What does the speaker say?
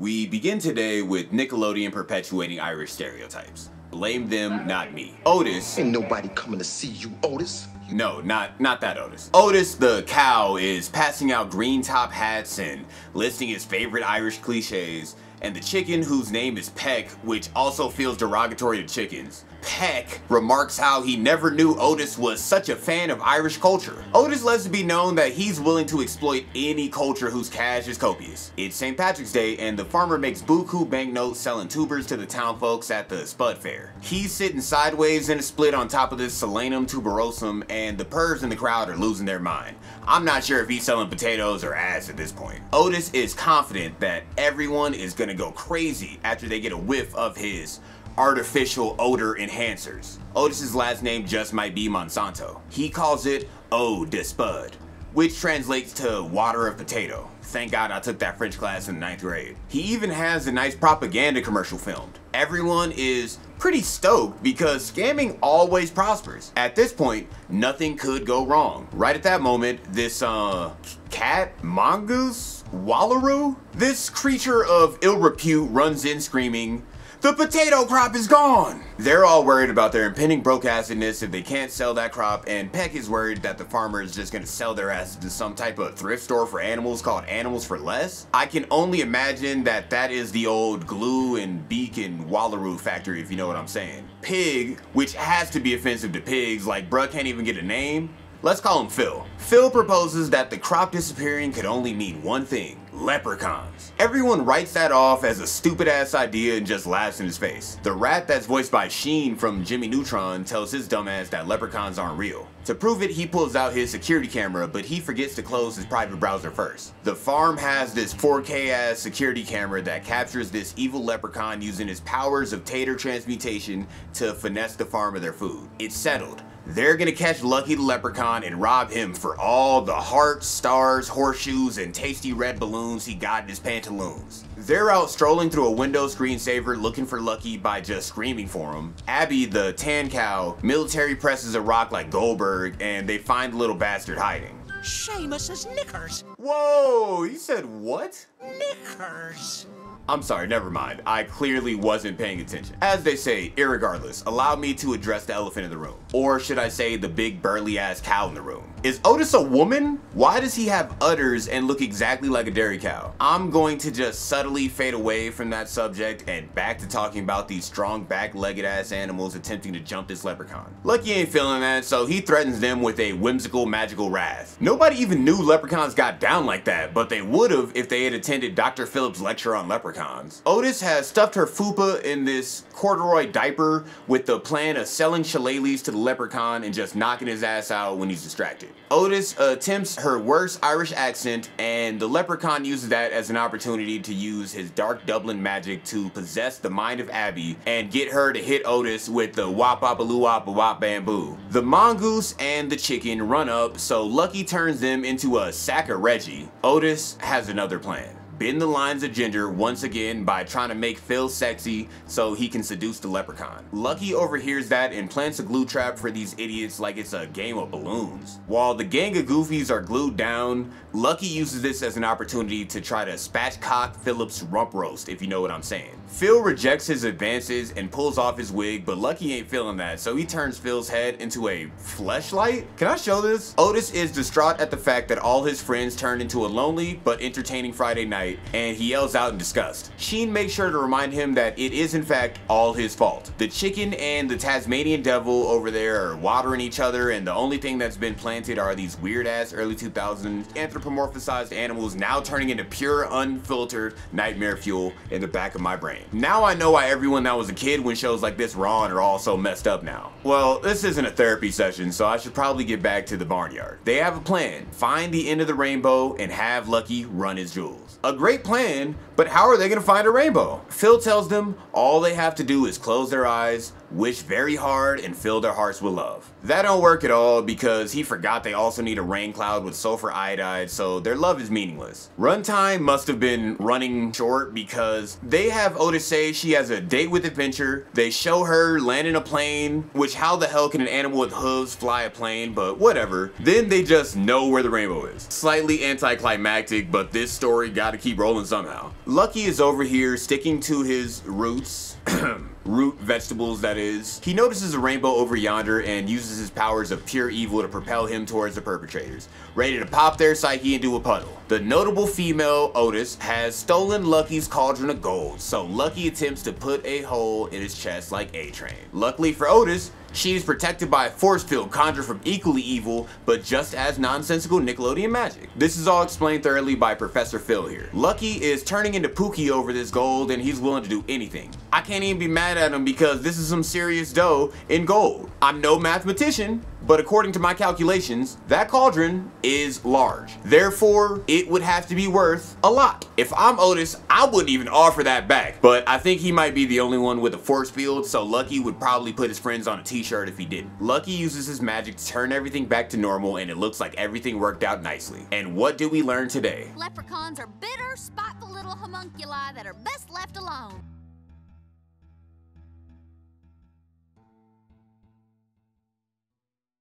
We begin today with Nickelodeon perpetuating Irish stereotypes. Blame them, not me. Otis. Ain't nobody coming to see you, Otis. No, not not that Otis. Otis the cow is passing out green top hats and listing his favorite Irish cliches, and the chicken whose name is Peck, which also feels derogatory to chickens. Peck remarks how he never knew Otis was such a fan of Irish culture. Otis lets it be known that he's willing to exploit any culture whose cash is copious. It's St. Patrick's Day and the farmer makes buku banknotes selling tubers to the town folks at the Spud Fair. He's sitting sideways in a split on top of this Solanum tuberosum and the pervs in the crowd are losing their mind. I'm not sure if he's selling potatoes or ass at this point. Otis is confident that everyone is gonna go crazy after they get a whiff of his artificial odor enhancers. Otis's last name just might be Monsanto. He calls it Eau which translates to water of potato. Thank God I took that French class in ninth grade. He even has a nice propaganda commercial filmed. Everyone is pretty stoked because scamming always prospers. At this point, nothing could go wrong. Right at that moment, this uh cat mongoose wallaroo this creature of ill repute runs in screaming the potato crop is gone! They're all worried about their impending broke acidness if they can't sell that crop, and Peck is worried that the farmer is just gonna sell their ass to some type of thrift store for animals called Animals for Less. I can only imagine that that is the old glue and beak and wallaroo factory, if you know what I'm saying. Pig, which has to be offensive to pigs, like bruh can't even get a name. Let's call him Phil. Phil proposes that the crop disappearing could only mean one thing, leprechauns. Everyone writes that off as a stupid ass idea and just laughs in his face. The rat that's voiced by Sheen from Jimmy Neutron tells his dumbass that leprechauns aren't real. To prove it, he pulls out his security camera, but he forgets to close his private browser first. The farm has this 4K ass security camera that captures this evil leprechaun using his powers of tater transmutation to finesse the farm of their food. It's settled. They're gonna catch Lucky the Leprechaun and rob him for all the hearts, stars, horseshoes, and tasty red balloons he got in his pantaloons. They're out strolling through a window screensaver looking for Lucky by just screaming for him. Abby, the tan cow, military presses a rock like Goldberg and they find the little bastard hiding. Seamus's knickers. Whoa, you said what? Knickers. I'm sorry, never mind. I clearly wasn't paying attention. As they say, irregardless, allow me to address the elephant in the room. Or should I say the big burly ass cow in the room. Is Otis a woman? Why does he have udders and look exactly like a dairy cow? I'm going to just subtly fade away from that subject and back to talking about these strong back-legged ass animals attempting to jump this leprechaun. Lucky ain't feeling that, so he threatens them with a whimsical magical wrath. Nobody even knew leprechauns got down like that, but they would've if they had attended Dr. Phillips' lecture on leprechauns. Otis has stuffed her fupa in this corduroy diaper with the plan of selling shillelaghs to the leprechaun and just knocking his ass out when he's distracted. Otis attempts her worst Irish accent, and the leprechaun uses that as an opportunity to use his dark Dublin magic to possess the mind of Abby and get her to hit Otis with the wop wop wop wop bamboo. The mongoose and the chicken run up, so Lucky turns them into a sack of Reggie. Otis has another plan bend the lines of gender once again by trying to make Phil sexy so he can seduce the leprechaun. Lucky overhears that and plants a glue trap for these idiots like it's a game of balloons. While the gang of goofies are glued down, Lucky uses this as an opportunity to try to spatchcock Philip's rump roast, if you know what I'm saying. Phil rejects his advances and pulls off his wig, but Lucky ain't feeling that, so he turns Phil's head into a fleshlight? Can I show this? Otis is distraught at the fact that all his friends turned into a lonely but entertaining Friday night, and he yells out in disgust. Sheen makes sure to remind him that it is in fact all his fault. The chicken and the Tasmanian devil over there are watering each other, and the only thing that's been planted are these weird ass early 2000s anthropomorphized animals now turning into pure unfiltered nightmare fuel in the back of my brain. Now I know why everyone that was a kid when shows like this were on are all so messed up now. Well, this isn't a therapy session, so I should probably get back to the barnyard. They have a plan. Find the end of the rainbow and have Lucky run his jewels. A great plan, but how are they gonna find a rainbow? Phil tells them all they have to do is close their eyes, wish very hard, and fill their hearts with love. That don't work at all because he forgot they also need a rain cloud with silver iodide, so their love is meaningless. Runtime must have been running short because they have Otis say she has a date with adventure, they show her landing a plane, which how the hell can an animal with hooves fly a plane, but whatever. Then they just know where the rainbow is. Slightly anticlimactic, but this story gotta keep rolling somehow. Lucky is over here sticking to his roots. root vegetables that is. He notices a rainbow over yonder and uses his powers of pure evil to propel him towards the perpetrators, ready to pop their psyche into a puddle. The notable female, Otis, has stolen Lucky's cauldron of gold, so Lucky attempts to put a hole in his chest like A-Train. Luckily for Otis, she is protected by a force field conjured from equally evil, but just as nonsensical Nickelodeon magic. This is all explained thoroughly by Professor Phil here. Lucky is turning into Pookie over this gold and he's willing to do anything. I can't even be mad at him because this is some serious dough in gold. I'm no mathematician, but according to my calculations, that cauldron is large. Therefore, it would have to be worth a lot. If I'm Otis, I wouldn't even offer that back, but I think he might be the only one with a force field, so Lucky would probably put his friends on a t-shirt if he didn't. Lucky uses his magic to turn everything back to normal, and it looks like everything worked out nicely. And what did we learn today? Leprechauns are bitter, spiteful little homunculi that are best left alone.